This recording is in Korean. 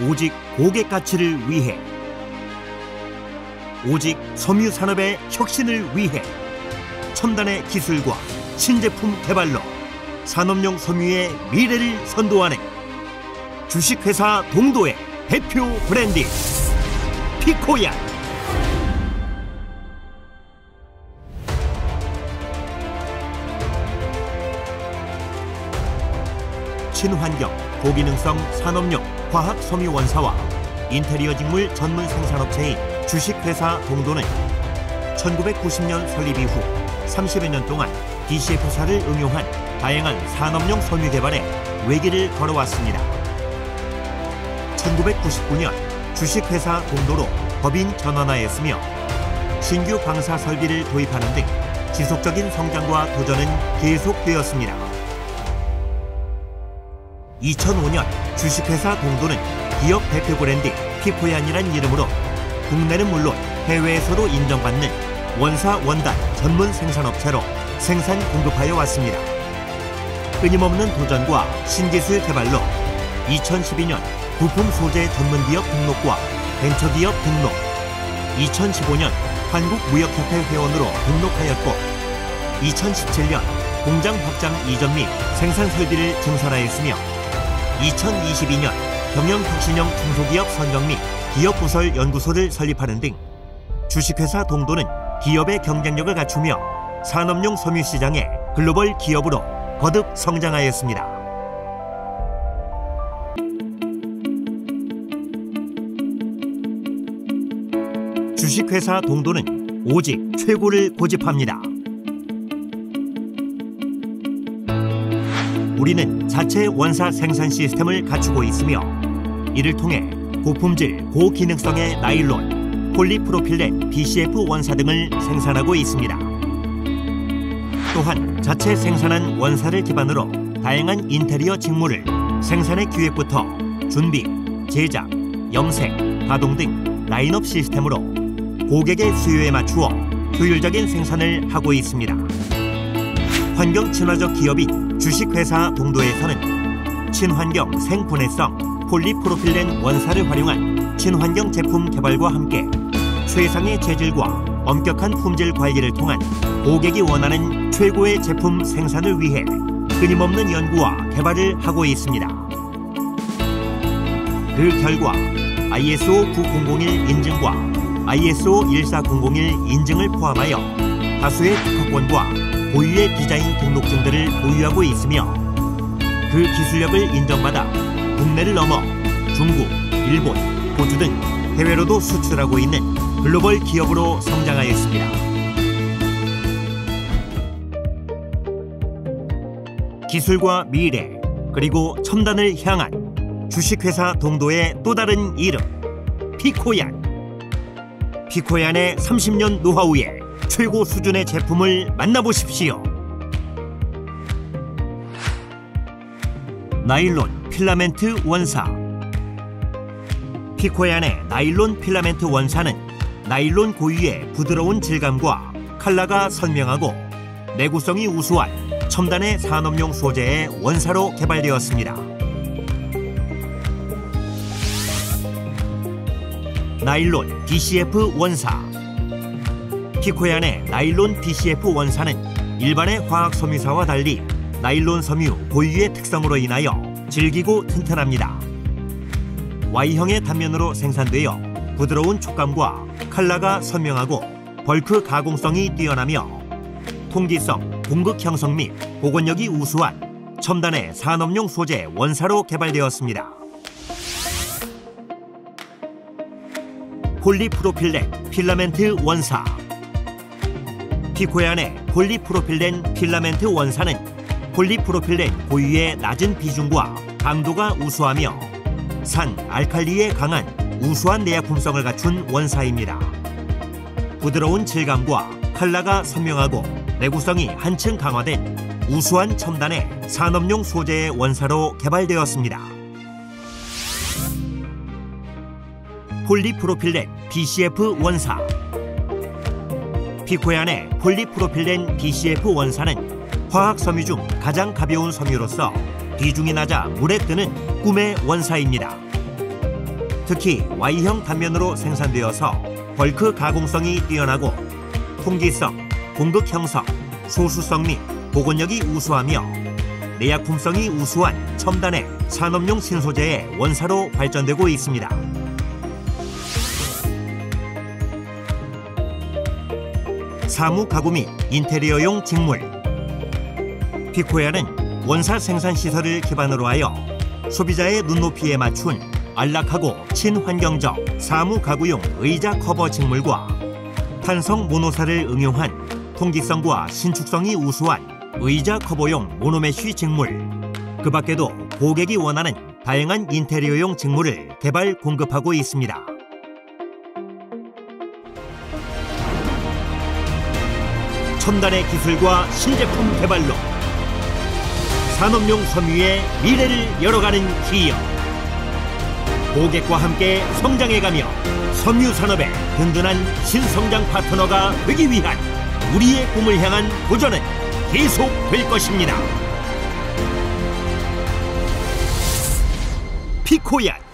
오직 고객 가치를 위해. 오직 섬유 산업의 혁신을 위해. 첨단의 기술과 신제품 개발로 산업용 섬유의 미래를 선도하는 주식회사 동도의 대표 브랜드 피코야. 친환경 고기능성 산업용 화학 섬유 원사와 인테리어 직물 전문 생산업체인 주식회사 동도는 1990년 설립 이후 30여 년 동안 DCF사를 응용한 다양한 산업용 섬유 개발에 외길을 걸어왔습니다. 1999년 주식회사 동도로 법인 전환하였으며 신규 방사 설비를 도입하는 등 지속적인 성장과 도전은 계속되었습니다. 2005년 주식회사 동도는 기업 대표 브랜드 피코얀이란 이름으로 국내는 물론 해외에서도 인정받는 원사 원단 전문 생산업체로 생산 공급하여 왔습니다. 끊임없는 도전과 신기술 개발로 2012년 부품 소재 전문기업 등록과 벤처기업 등록, 2015년 한국무역협회 회원으로 등록하였고 2017년 공장 확장 이전 및 생산 설비를 증설하였으며 2022년 경영혁신형 중소기업 선정 및 기업 부설 연구소를 설립하는 등 주식회사 동도는 기업의 경쟁력을 갖추며 산업용 섬유 시장의 글로벌 기업으로 거듭 성장하였습니다. 주식회사 동도는 오직 최고를 고집합니다. 우리는 자체 원사 생산 시스템을 갖추고 있으며 이를 통해 고품질 고기능성의 나일론, 폴리프로필렌 BCF 원사 등을 생산하고 있습니다. 또한 자체 생산한 원사를 기반으로 다양한 인테리어 직무를 생산의 기획부터 준비, 제작, 염색, 가동 등 라인업 시스템으로 고객의 수요에 맞추어 효율적인 생산을 하고 있습니다. 환경 친화적 기업인 주식회사 동도에서는 친환경 생분해성 폴리프로필렌 원사를 활용한 친환경 제품 개발과 함께 최상의 재질과 엄격한 품질 관리를 통한 고객이 원하는 최고의 제품 생산을 위해 끊임없는 연구와 개발을 하고 있습니다. 그 결과 ISO 9001 인증과 ISO 14001 인증을 포함하여 다수의 특허권과 고유의 디자인 등록증들을 보유하고 있으며 그 기술력을 인정받아 국내를 넘어 중국, 일본, 호주 등 해외로도 수출하고 있는 글로벌 기업으로 성장하였습니다. 기술과 미래 그리고 첨단을 향한 주식회사 동도의 또 다른 이름 피코얀 피코얀의 30년 노하우에 최고 수준의 제품을 만나보십시오. 나일론 필라멘트 원사 피코얀의 나일론 필라멘트 원사는 나일론 고유의 부드러운 질감과 컬러가 선명하고 내구성이 우수한 첨단의 산업용 소재의 원사로 개발되었습니다. 나일론 DCF 원사 피코얀의 나일론 DCF 원사는 일반의 화학 섬유사와 달리 나일론 섬유 고유의 특성으로 인하여 질기고 튼튼합니다. Y형의 단면으로 생산되어 부드러운 촉감과 컬러가 선명하고 벌크 가공성이 뛰어나며 통기성, 공극 형성 및 복원력이 우수한 첨단의 산업용 소재 원사로 개발되었습니다. 폴리프로필렌 필라멘트 원사 피코얀의 폴리프로필렌 필라멘트 원사는 폴리프로필렌 고유의 낮은 비중과 강도가 우수하며 산, 알칼리에 강한 우수한 내약품성을 갖춘 원사입니다. 부드러운 질감과 컬러가 선명하고 내구성이 한층 강화된 우수한 첨단의 산업용 소재의 원사로 개발되었습니다. 폴리프로필렌 BCF 원사 피코얀의 폴리 프로필렌 BCF 원사는 화학 섬유 중 가장 가벼운 섬유로서 비중이 낮아 물에 뜨는 꿈의 원사입니다. 특히 Y형 단면으로 생산되어서 벌크 가공성이 뛰어나고 통기성, 공급 형성, 소수성 및 보건력이 우수하며 내약품성이 우수한 첨단의 산업용 신소재의 원사로 발전되고 있습니다. 사무 가구 및 인테리어용 직물 피코얀은 원사 생산 시설을 기반으로 하여 소비자의 눈높이에 맞춘 안락하고 친환경적 사무 가구용 의자 커버 직물과 탄성 모노사를 응용한 통기성과 신축성이 우수한 의자 커버용 모노메쉬 직물 그 밖에도 고객이 원하는 다양한 인테리어용 직물을 개발 공급하고 있습니다. 첨단의 기술과 신제품 개발로 산업용 섬유의 미래를 열어가는 기업 고객과 함께 성장해가며 섬유 산업의 든든한 신성장 파트너가 되기 위한 우리의 꿈을 향한 도전은 계속될 것입니다. 피코야